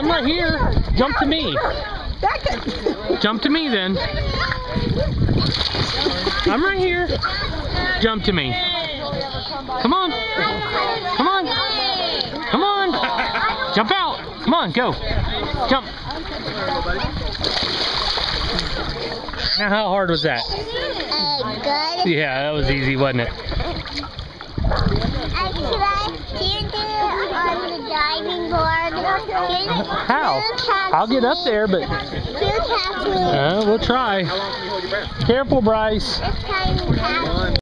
I'm right here. Jump to me. Jump to me then. I'm right here. Jump to me. Come on. Come on. Come on. Jump out. Come on, go. Jump. Now, how hard was that? Good. Yeah, that was easy, wasn't it? How? I'll get up there, but Can you catch me? uh, we'll try. Careful, Bryce.